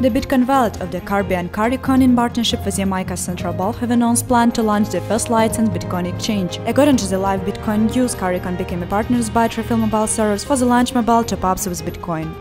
The Bitcoin wallet of the Caribbean Caricoin in partnership with Jamaica Central Bank have announced plan to launch the first licensed Bitcoin exchange. According to the live Bitcoin news, Caricoin became a partner with Bitrefill mobile servers for the launch mobile top-ups with Bitcoin.